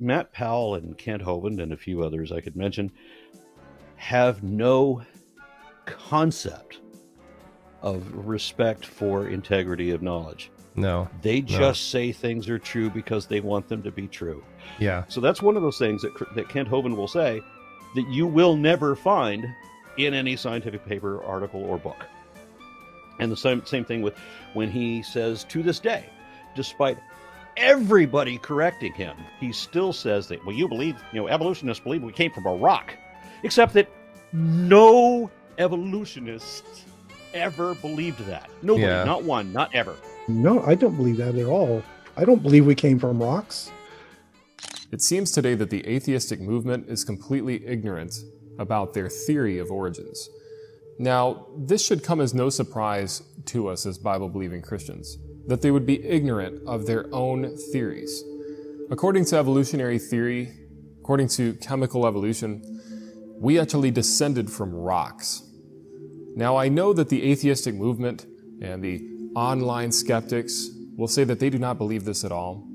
Matt Powell and Kent Hovind and a few others I could mention have no concept of respect for integrity of knowledge. No. They No. just say things are true because they want them to be true. Yeah. So that's one of those things that, that Kent Hovind will say that you will never find in any scientific paper, article, or book. And the same, same thing with when he says to this day, despite everybody correcting him, he still says that, well, you believe, you know, evolutionists believe we came from a rock, except that no evolutionist ever believed that. Nobody, Yeah. not one, not ever. No, I don't believe that at all. I don't believe we came from rocks. It seems today that the atheistic movement is completely ignorant about their theory of origins. Now, this should come as no surprise to us as Bible believing Christians, that they would be ignorant of their own theories. According to evolutionary theory, according to chemical evolution, we actually descended from rocks. Now, I know that the atheistic movement and the online skeptics will say that they do not believe this at all,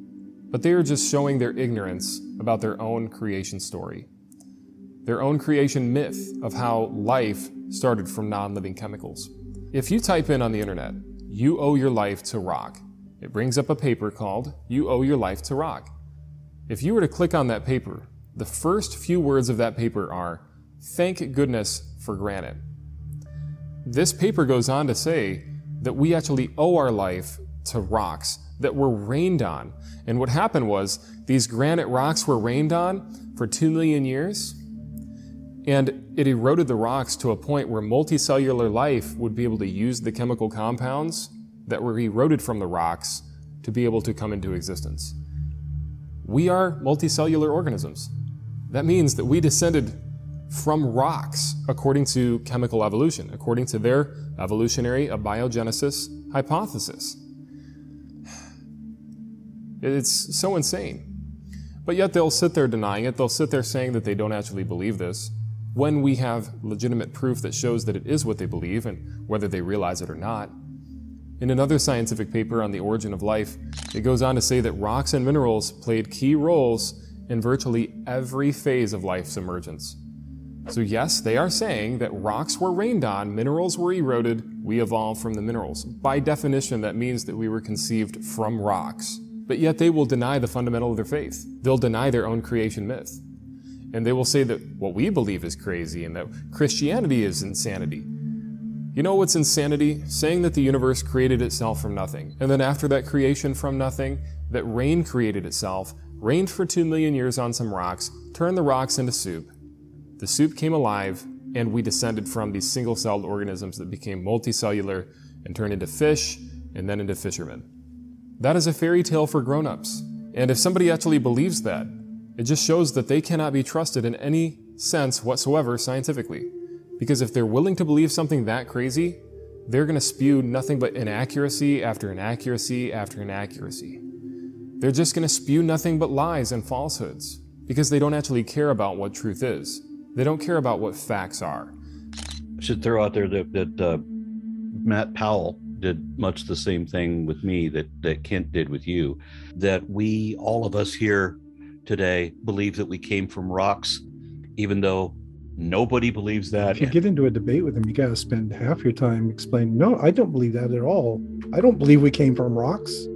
but they are just showing their ignorance about their own creation story, their own creation myth of how life started from non living chemicals. If you type in on the internet, you owe your life to rock, it brings up a paper called You Owe Your Life to Rock. If you were to click on that paper, the first few words of that paper are, Thank goodness for granite. This paper goes on to say that we actually owe our life to rocks that were rained on. And what happened was these granite rocks were rained on for two million years, and it eroded the rocks to a point where multicellular life would be able to use the chemical compounds that were eroded from the rocks to be able to come into existence. We are multicellular organisms. That means that we descended from rocks according to chemical evolution, according to their evolutionary abiogenesis hypothesis. It's so insane. But yet they'll sit there denying it. They'll sit there saying that they don't actually believe this when we have legitimate proof that shows that it is what they believe and whether they realize it or not. In another scientific paper on the origin of life, it goes on to say that rocks and minerals played key roles in virtually every phase of life's emergence. So, yes, they are saying that rocks were rained on, minerals were eroded, we evolved from the minerals. By definition, that means that we were conceived from rocks. But yet they will deny the fundamental of their faith. They'll deny their own creation myth. And they will say that what we believe is crazy and that Christianity is insanity. You know what's insanity? Saying that the universe created itself from nothing. And then after that creation from nothing, that rain created itself, rained for two million years on some rocks, turned the rocks into soup. The soup came alive, and we descended from these single celled organisms that became multicellular and turned into fish and then into fishermen. That is a fairy tale for grown ups. And if somebody actually believes that, it just shows that they cannot be trusted in any sense whatsoever scientifically. Because if they're willing to believe something that crazy, they're going to spew nothing but inaccuracy after inaccuracy after inaccuracy. They're just going to spew nothing but lies and falsehoods because they don't actually care about what truth is. They don't care about what facts are. I should throw out there that, that uh, Matt Powell did much the same thing with me that, that Kent did with you. That we, all of us here today, believe that we came from rocks, even though nobody believes that. If you get into a debate with them, you got to spend half your time explaining, no, I don't believe that at all. I don't believe we came from rocks.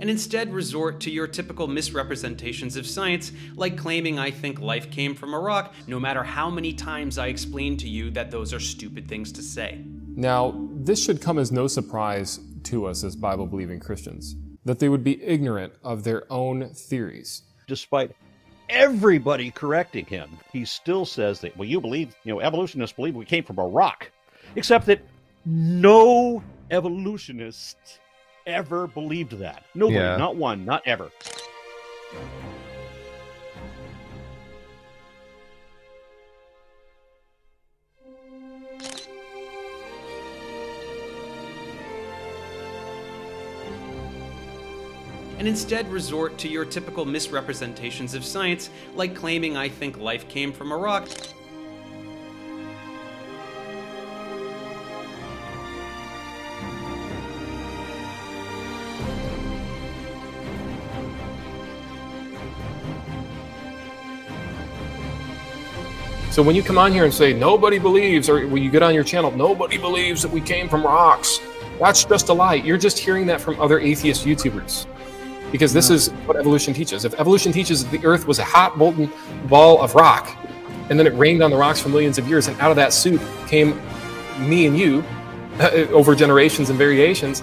and instead resort to your typical misrepresentations of science, like claiming I think life came from a rock, no matter how many times I explain to you that those are stupid things to say. Now, this should come as no surprise to us as Bible believing Christians that they would be ignorant of their own theories. Despite everybody correcting him, he still says that, well, you believe, you know, evolutionists believe we came from a rock, except that no evolutionist ever believed that. Nobody, Yeah. not one, not ever. and instead resort to your typical misrepresentations of science, like claiming I think life came from a rock, So when you come on here and say nobody believes, or when you get on your channel, nobody believes that we came from rocks, that's just a lie. You're just hearing that from other atheist YouTubers. Because this is what evolution teaches. If evolution teaches that the earth was a hot molten ball of rock, and then it rained on the rocks for millions of years, and out of that soup came me and you over generations and variations,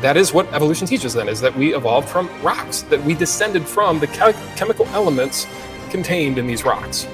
that is what evolution teaches then, is that we evolved from rocks, that we descended from the chemical elements contained in these rocks.